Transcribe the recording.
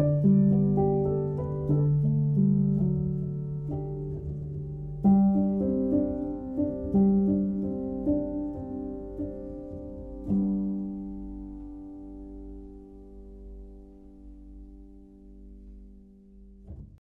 you